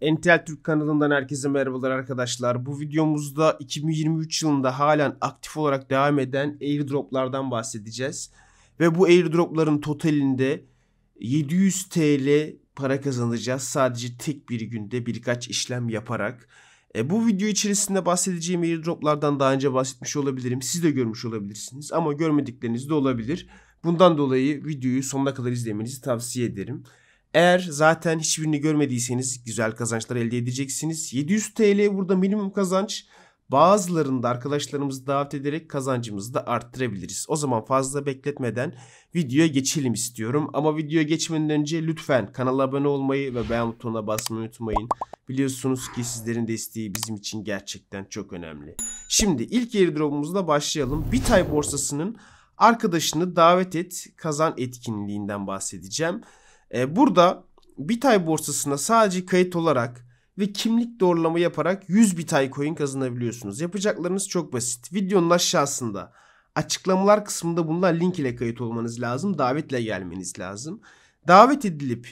Entel Türk kanalından herkese merhabalar arkadaşlar. Bu videomuzda 2023 yılında halen aktif olarak devam eden airdroplardan bahsedeceğiz. Ve bu airdropların totalinde 700 TL para kazanacağız sadece tek bir günde birkaç işlem yaparak. E, bu video içerisinde bahsedeceğim airdroplardan daha önce bahsetmiş olabilirim. Siz de görmüş olabilirsiniz ama görmedikleriniz de olabilir. Bundan dolayı videoyu sonuna kadar izlemenizi tavsiye ederim. Eğer zaten hiçbirini görmediyseniz güzel kazançlar elde edeceksiniz. 700 TL burada minimum kazanç. Bazılarını da arkadaşlarımızı davet ederek kazancımızı da arttırabiliriz. O zaman fazla bekletmeden videoya geçelim istiyorum. Ama videoya geçmeden önce lütfen kanala abone olmayı ve beğen butonuna basmayı unutmayın. Biliyorsunuz ki sizlerin desteği bizim için gerçekten çok önemli. Şimdi ilk airdrop'umuzla başlayalım. Bitay borsasının arkadaşını davet et kazan etkinliğinden bahsedeceğim. Ee, burada Bitay borsasına sadece kayıt olarak ve kimlik doğrulama yaparak 100 Bitay coin kazanabiliyorsunuz. Yapacaklarınız çok basit. Videonun aşağısında açıklamalar kısmında bulunan link ile kayıt olmanız lazım. Davetle gelmeniz lazım. Davet edilip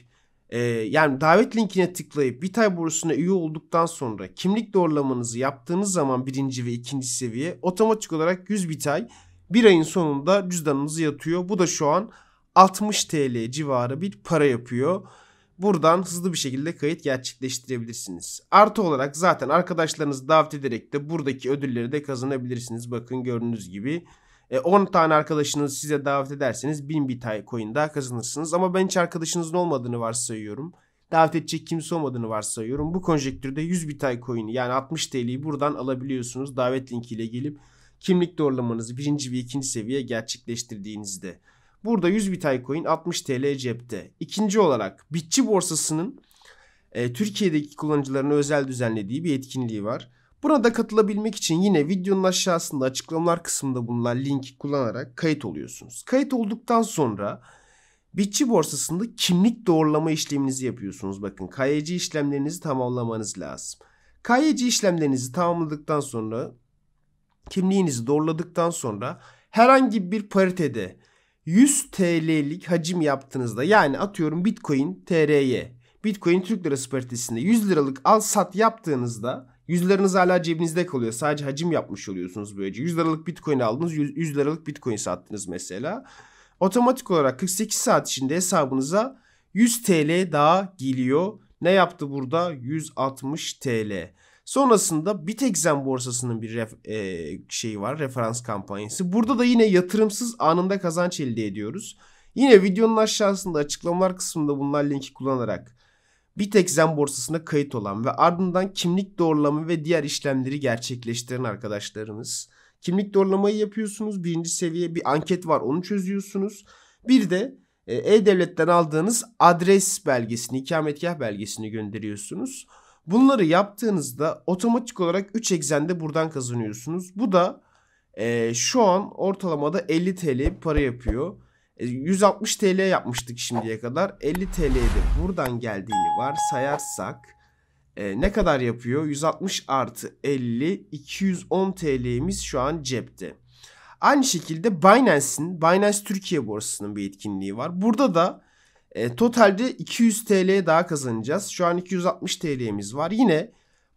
e, yani davet linkine tıklayıp Bitay borsasına üye olduktan sonra kimlik doğrulamanızı yaptığınız zaman birinci ve ikinci seviye otomatik olarak 100 Bitay bir ayın sonunda cüzdanınıza yatıyor. Bu da şu an 60 TL civarı bir para yapıyor. Buradan hızlı bir şekilde kayıt gerçekleştirebilirsiniz. Artı olarak zaten arkadaşlarınızı davet ederek de buradaki ödülleri de kazanabilirsiniz. Bakın gördüğünüz gibi 10 e, tane arkadaşınız size davet ederseniz 1000 Bitcoin coin daha kazanırsınız. Ama ben hiç arkadaşınızın olmadığını varsayıyorum. Davet edecek kimse olmadığını varsayıyorum. Bu konjektürde 100 Bitcoin coin'i yani 60 TL'yi buradan alabiliyorsunuz. Davet linkiyle gelip kimlik doğrulamanızı birinci ve ikinci seviye gerçekleştirdiğinizde. Burada 100 Bitcoin 60 TL cepte. İkinci olarak Bitçi borsasının e, Türkiye'deki kullanıcılarına özel düzenlediği bir etkinliği var. Buna da katılabilmek için yine videonun aşağısında açıklamalar kısmında bulunan linki kullanarak kayıt oluyorsunuz. Kayıt olduktan sonra Bitçi borsasında kimlik doğrulama işleminizi yapıyorsunuz. Bakın KYC işlemlerinizi tamamlamanız lazım. KYC işlemlerinizi tamamladıktan sonra kimliğinizi doğruladıktan sonra herhangi bir paritede 100 TL'lik hacim yaptığınızda yani atıyorum Bitcoin TR'ye Bitcoin Türk Lirası paritesinde 100 liralık al sat yaptığınızda 100 liranız hala cebinizde kalıyor. Sadece hacim yapmış oluyorsunuz böylece. 100 liralık Bitcoin aldınız 100, 100 liralık Bitcoin sattınız mesela. Otomatik olarak 48 saat içinde hesabınıza 100 TL daha geliyor. Ne yaptı burada? 160 TL. Sonrasında Bitexen borsasının bir ref, e, şeyi var referans kampanyası. Burada da yine yatırımsız anında kazanç elde ediyoruz. Yine videonun aşağısında açıklamalar kısmında bulunan linki kullanarak Bitexen borsasına kayıt olan ve ardından kimlik doğrulama ve diğer işlemleri gerçekleştiren arkadaşlarımız. Kimlik doğrulamayı yapıyorsunuz. Birinci seviye bir anket var onu çözüyorsunuz. Bir de e, E-Devlet'ten aldığınız adres belgesini, ikametgah belgesini gönderiyorsunuz. Bunları yaptığınızda otomatik olarak 3 eksende buradan kazanıyorsunuz. Bu da e, şu an ortalamada 50 TL para yapıyor. E, 160 TL yapmıştık şimdiye kadar. 50 TL'ye de buradan geldiğini var sayarsak e, ne kadar yapıyor? 160 artı 50 210 TL'miz şu an cepte. Aynı şekilde Binance'in Binance Türkiye borsasının bir etkinliği var. Burada da e, totalde 200 TL daha kazanacağız. Şu an 260 TL'miz var. Yine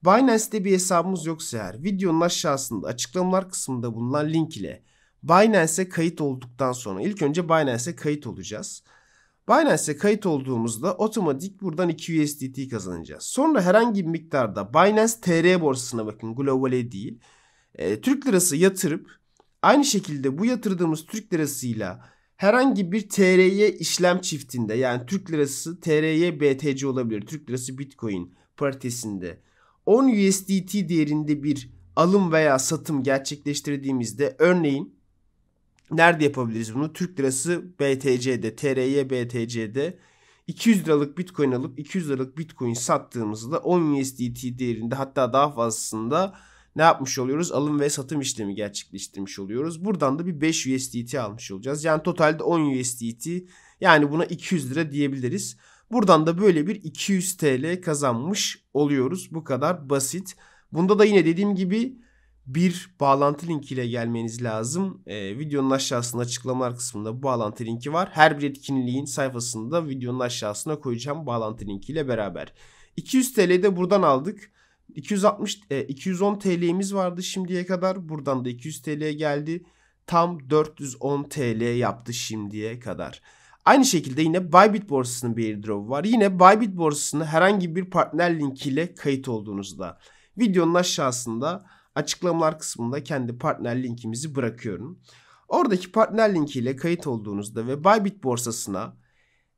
Binance'te bir hesabımız yoksa eğer videonun aşağısında açıklamalar kısmında bulunan link ile Binance'e kayıt olduktan sonra ilk önce Binance'e kayıt olacağız. Binance'e kayıt olduğumuzda otomatik buradan 2 USDT kazanacağız. Sonra herhangi bir miktarda Binance TR borsasına bakın globale değil. E, Türk lirası yatırıp aynı şekilde bu yatırdığımız Türk lirasıyla herhangi bir TRY işlem çiftinde yani Türk lirası TRY BTC olabilir. Türk lirası Bitcoin paritesinde 10 USDT değerinde bir alım veya satım gerçekleştirdiğimizde örneğin nerede yapabiliriz bunu? Türk lirası BTC'de, TRY BTC'de 200 liralık Bitcoin alıp 200 liralık Bitcoin sattığımızda 10 USDT değerinde hatta daha fazlasında ne yapmış oluyoruz? Alım ve satım işlemi gerçekleştirmiş oluyoruz. Buradan da bir 5 USDT almış olacağız. Yani totalde 10 USDT yani buna 200 lira diyebiliriz. Buradan da böyle bir 200 TL kazanmış oluyoruz. Bu kadar basit. Bunda da yine dediğim gibi bir bağlantı linki ile gelmeniz lazım. Ee, videonun aşağısında açıklamalar kısmında bu bağlantı linki var. Her bir etkinliğin sayfasında videonun aşağısına koyacağım bağlantı linki ile beraber. 200 TL'yi de buradan aldık. 260 e, 210 TL'miz vardı şimdiye kadar. Buradan da 200 TL geldi. Tam 410 TL yaptı şimdiye kadar. Aynı şekilde yine Bybit borsasının bir airdrop var. Yine Bybit borsasına herhangi bir partner linkiyle kayıt olduğunuzda videonun aşağısında açıklamalar kısmında kendi partner linkimizi bırakıyorum. Oradaki partner linkiyle kayıt olduğunuzda ve Bybit borsasına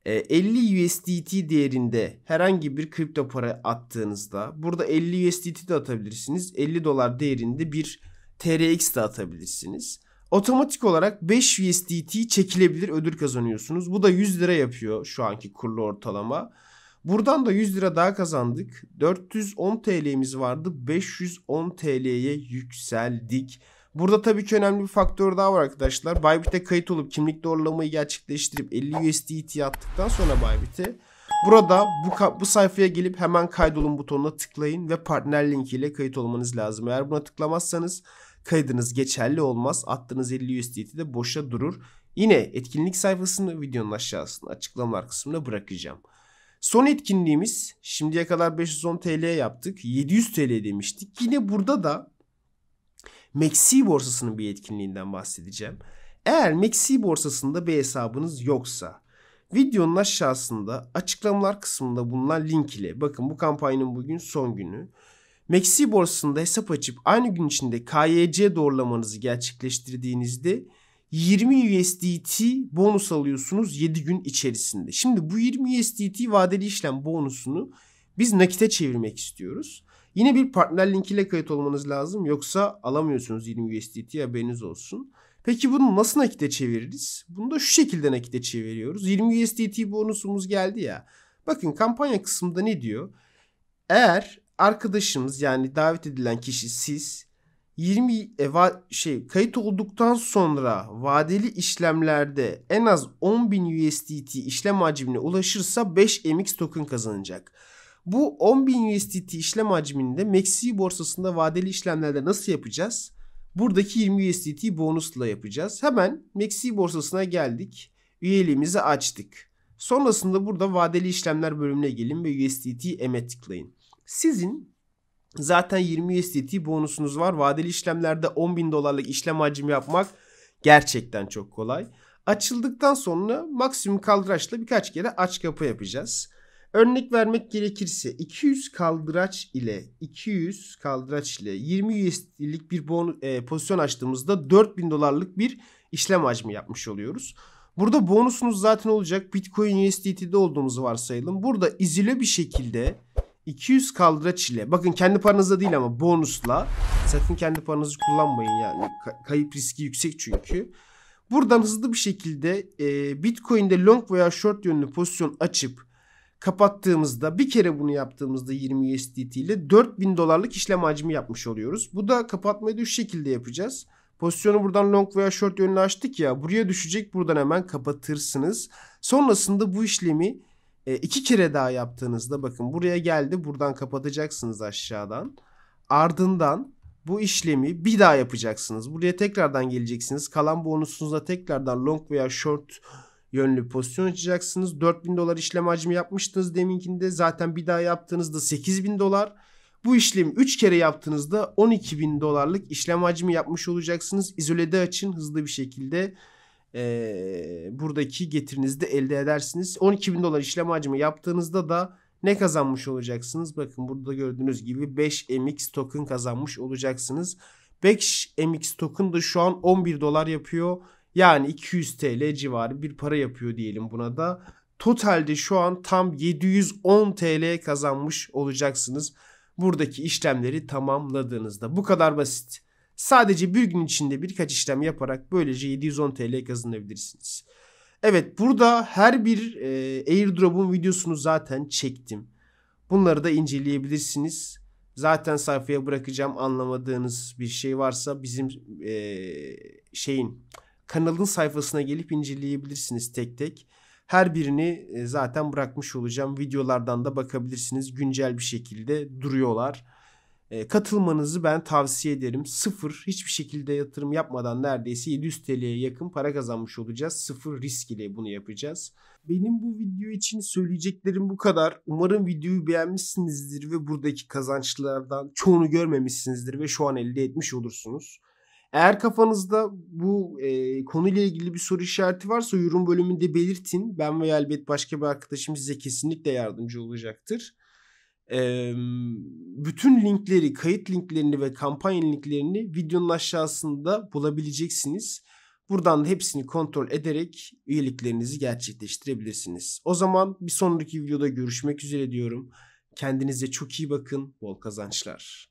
50 e, USDT değerinde herhangi bir kripto para attığınızda burada 50 USDT de atabilirsiniz. 50 dolar değerinde bir TRX de atabilirsiniz. Otomatik olarak 5 USDT çekilebilir ödül kazanıyorsunuz. Bu da 100 lira yapıyor şu anki kurlu ortalama. Buradan da 100 lira daha kazandık. 410 TL'miz vardı. 510 TL'ye yükseldik. Burada tabii ki önemli bir faktör daha var arkadaşlar. Bybit'e kayıt olup kimlik doğrulamayı gerçekleştirip 50 USDT attıktan sonra Bybit'e burada bu, bu sayfaya gelip hemen kaydolun butonuna tıklayın ve partner linkiyle kayıt olmanız lazım. Eğer buna tıklamazsanız kaydınız geçerli olmaz. Attığınız 50 USDT de boşa durur. Yine etkinlik sayfasını videonun aşağısında açıklamalar kısmına bırakacağım. Son etkinliğimiz şimdiye kadar 510 TL yaptık. 700 TL demiştik. Yine burada da Maxi borsasının bir etkinliğinden bahsedeceğim. Eğer Maxi borsasında bir hesabınız yoksa videonun aşağısında açıklamalar kısmında bulunan link ile bakın bu kampanyanın bugün son günü. Maxi borsasında hesap açıp aynı gün içinde KYC doğrulamanızı gerçekleştirdiğinizde 20 USDT bonus alıyorsunuz 7 gün içerisinde. Şimdi bu 20 USDT vadeli işlem bonusunu biz nakite çevirmek istiyoruz. Yine bir partner linkiyle kayıt olmanız lazım. Yoksa alamıyorsunuz 20 USDT haberiniz olsun. Peki bunu nasıl nakite çeviririz? Bunu da şu şekilde nakite çeviriyoruz. 20 USDT bonusumuz geldi ya. Bakın kampanya kısmında ne diyor? Eğer arkadaşımız yani davet edilen kişi siz 20 eva şey kayıt olduktan sonra vadeli işlemlerde en az 10.000 USDT işlem hacmine ulaşırsa 5 MX token kazanacak. Bu 10.000 USDT işlem hacminde Maxi borsasında vadeli işlemlerde nasıl yapacağız? Buradaki 20 USDT bonusla yapacağız. Hemen Maxi borsasına geldik. Üyeliğimizi açtık. Sonrasında burada vadeli işlemler bölümüne gelin ve USDT eme tıklayın. Sizin zaten 20 USDT bonusunuz var. Vadeli işlemlerde 10.000 dolarlık işlem hacmi yapmak gerçekten çok kolay. Açıldıktan sonra maksimum kaldıraçla birkaç kere aç kapı yapacağız. Örnek vermek gerekirse 200 kaldıraç ile 200 kaldıraç ile 20 USD'lik bir bon, e, pozisyon açtığımızda 4000 dolarlık bir işlem hacmi yapmış oluyoruz. Burada bonusunuz zaten olacak. Bitcoin USDT'de olduğumuzu varsayalım. Burada izole bir şekilde 200 kaldıraç ile bakın kendi paranızda değil ama bonusla sakın kendi paranızı kullanmayın yani kayıp riski yüksek çünkü. Buradan hızlı bir şekilde e, Bitcoin'de long veya short yönlü pozisyon açıp kapattığımızda bir kere bunu yaptığımızda 20 USDT ile 4000 dolarlık işlem hacmi yapmış oluyoruz. Bu da kapatmayı da şu şekilde yapacağız. Pozisyonu buradan long veya short yönlü açtık ya buraya düşecek buradan hemen kapatırsınız. Sonrasında bu işlemi e, iki kere daha yaptığınızda bakın buraya geldi buradan kapatacaksınız aşağıdan. Ardından bu işlemi bir daha yapacaksınız. Buraya tekrardan geleceksiniz. Kalan bonusunuzla tekrardan long veya short yönlü pozisyon açacaksınız. 4000 dolar işlem hacmi yapmıştınız deminkinde. Zaten bir daha yaptığınızda 8000 dolar. Bu işlemi 3 kere yaptığınızda 12 bin dolarlık işlem hacmi yapmış olacaksınız. İzolede açın hızlı bir şekilde e, buradaki getirinizi de elde edersiniz. 12 bin dolar işlem hacmi yaptığınızda da ne kazanmış olacaksınız? Bakın burada gördüğünüz gibi 5 MX token kazanmış olacaksınız. 5 MX token da şu an 11 dolar yapıyor. Yani 200 TL civarı bir para yapıyor diyelim buna da. Totalde şu an tam 710 TL kazanmış olacaksınız. Buradaki işlemleri tamamladığınızda. Bu kadar basit. Sadece bir gün içinde birkaç işlem yaparak böylece 710 TL kazanabilirsiniz. Evet burada her bir e, airdrop'un videosunu zaten çektim. Bunları da inceleyebilirsiniz. Zaten sayfaya bırakacağım anlamadığınız bir şey varsa bizim e, şeyin kanalın sayfasına gelip inceleyebilirsiniz tek tek. Her birini e, zaten bırakmış olacağım. Videolardan da bakabilirsiniz. Güncel bir şekilde duruyorlar. E, katılmanızı ben tavsiye ederim. Sıfır hiçbir şekilde yatırım yapmadan neredeyse 700 TL'ye yakın para kazanmış olacağız. Sıfır risk ile bunu yapacağız. Benim bu video için söyleyeceklerim bu kadar. Umarım videoyu beğenmişsinizdir ve buradaki kazançlardan çoğunu görmemişsinizdir ve şu an elde etmiş olursunuz. Eğer kafanızda bu e, konuyla ilgili bir soru işareti varsa yorum bölümünde belirtin. Ben veya elbet başka bir arkadaşım size kesinlikle yardımcı olacaktır. E, bütün linkleri, kayıt linklerini ve kampanya linklerini videonun aşağısında bulabileceksiniz. Buradan da hepsini kontrol ederek üyeliklerinizi gerçekleştirebilirsiniz. O zaman bir sonraki videoda görüşmek üzere diyorum. Kendinize çok iyi bakın. Bol kazançlar.